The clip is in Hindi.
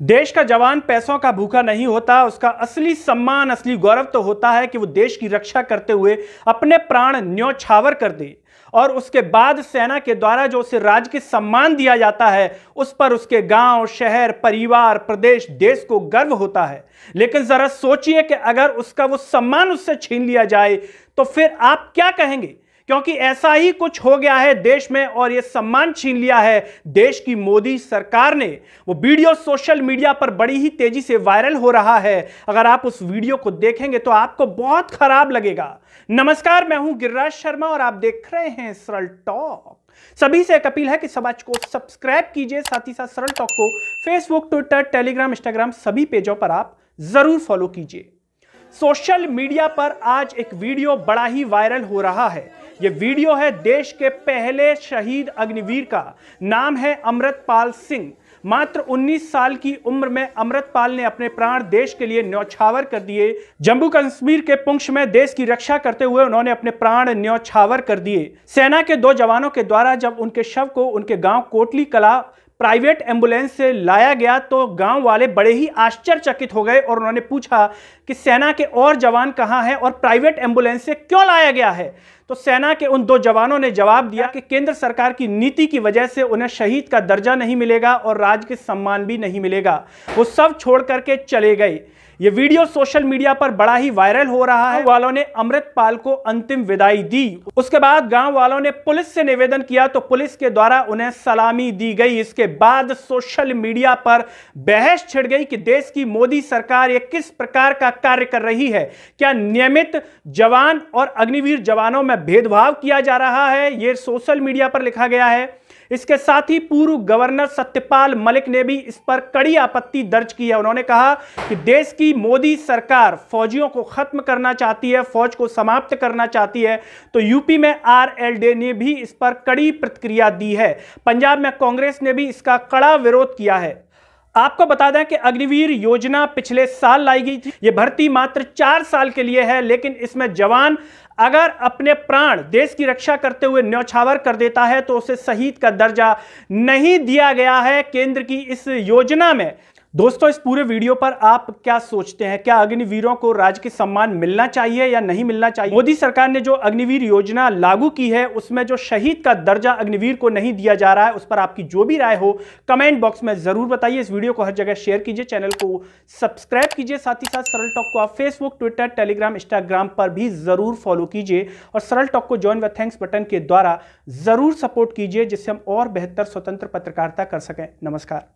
देश का जवान पैसों का भूखा नहीं होता, उसका असली सम्मान, असली गौरव तो होता है कि वो देश की रक्षा करते हुए अपने प्राण न्योछावर कर दे। और उसके बाद सेना के द्वारा जो उसे राज्य के सम्मान दिया जाता है, उस पर उसके गाँव, शहर, परिवार, प्रदेश, देश को गर्व होता है। लेकिन जरा सोचिए कि अगर उसका वो सम्मान उससे छीन लिया जाए तो फिर आप क्या कहेंगे? क्योंकि ऐसा ही कुछ हो गया है देश में और यह सम्मान छीन लिया है देश की मोदी सरकार ने। वो वीडियो सोशल मीडिया पर बड़ी ही तेज़ी से वायरल हो रहा है। अगर आप उस वीडियो को देखेंगे तो आपको बहुत खराब लगेगा। नमस्कार, मैं हूँ गिरिराज शर्मा और आप देख रहे हैं सरल टॉक। सभी से एक अपील है कि समाज को सब्सक्राइब कीजिए, साथ ही साथ सरल टॉक को फेसबुक, ट्विटर, टेलीग्राम, इंस्टाग्राम सभी पेजों पर आप ज़रूर फॉलो कीजिए। सोशल मीडिया पर आज एक वीडियो बड़ा ही वायरल हो रहा है। यह वीडियो है देश के पहले शहीद अग्निवीर का। नाम है अमृतपाल सिंह। मात्र 19 साल की उम्र में अमृतपाल ने अपने प्राण देश के लिए न्यौछावर कर दिए। जम्मू कश्मीर के पुंछ में देश की रक्षा करते हुए उन्होंने अपने प्राण न्यौछावर कर दिए। सेना के दो जवानों के द्वारा जब उनके शव को उनके गाँव कोटली कला प्राइवेट एंबुलेंस से लाया गया तो गाँव वाले बड़े ही आश्चर्यचकित हो गए और उन्होंने पूछा कि सेना के और जवान कहाँ हैं और प्राइवेट एंबुलेंस से क्यों लाया गया है? तो सेना के उन दो जवानों ने जवाब दिया कि केंद्र सरकार की नीति की वजह से उन्हें शहीद का दर्जा नहीं मिलेगा और राज के सम्मान भी नहीं मिलेगा। वो सब छोड़ करके चले गए। ये वीडियो सोशल मीडिया पर बड़ा ही वायरल हो रहा है। वालों ने अमृतपाल को अंतिम विदाई दी। उसके बाद गाँव वालों ने पुलिस से निवेदन किया तो पुलिस के द्वारा उन्हें सलामी दी गई। इसके बाद सोशल मीडिया पर बहस छिड़ गई कि देश की मोदी सरकार ये किस प्रकार का कार्य कर रही है। क्या नियमित जवान और अग्निवीर जवानों में भेदभाव किया जा रहा है? ये सोशल मीडिया पर लिखा गया है। इसके साथ ही पूर्व गवर्नर सत्यपाल मलिक ने भी इस पर कड़ी आपत्ति दर्ज की है। उन्होंने कहा कि देश की मोदी सरकार फौजियों को खत्म करना चाहती है, फौज को समाप्त करना चाहती है तो यूपी में आर एल डे ने भी इस पर कड़ी प्रतिक्रिया दी है। पंजाब में कांग्रेस ने भी इसका कड़ा विरोध किया है। आपको बता दें कि अग्निवीर योजना पिछले साल लाई गई थी। ये भर्ती मात्र चार साल के लिए है, लेकिन इसमें जवान अगर अपने प्राण देश की रक्षा करते हुए न्यौछावर कर देता है तो उसे शहीद का दर्जा नहीं दिया गया है। केंद्र की इस योजना में दोस्तों, इस पूरे वीडियो पर आप क्या सोचते हैं? क्या अग्निवीरों को राज्य की सम्मान मिलना चाहिए या नहीं मिलना चाहिए? मोदी सरकार ने जो अग्निवीर योजना लागू की है, उसमें जो शहीद का दर्जा अग्निवीर को नहीं दिया जा रहा है, उस पर आपकी जो भी राय हो, कमेंट बॉक्स में ज़रूर बताइए। इस वीडियो को हर जगह शेयर कीजिए, चैनल को सब्सक्राइब कीजिए, साथ ही साथ सरल टॉक को आप फेसबुक, ट्विटर, टेलीग्राम, इंस्टाग्राम पर भी ज़रूर फॉलो कीजिए और सरल टॉक को ज्वाइन व थैंक्स बटन के द्वारा ज़रूर सपोर्ट कीजिए, जिससे हम और बेहतर स्वतंत्र पत्रकारिता कर सकें। नमस्कार।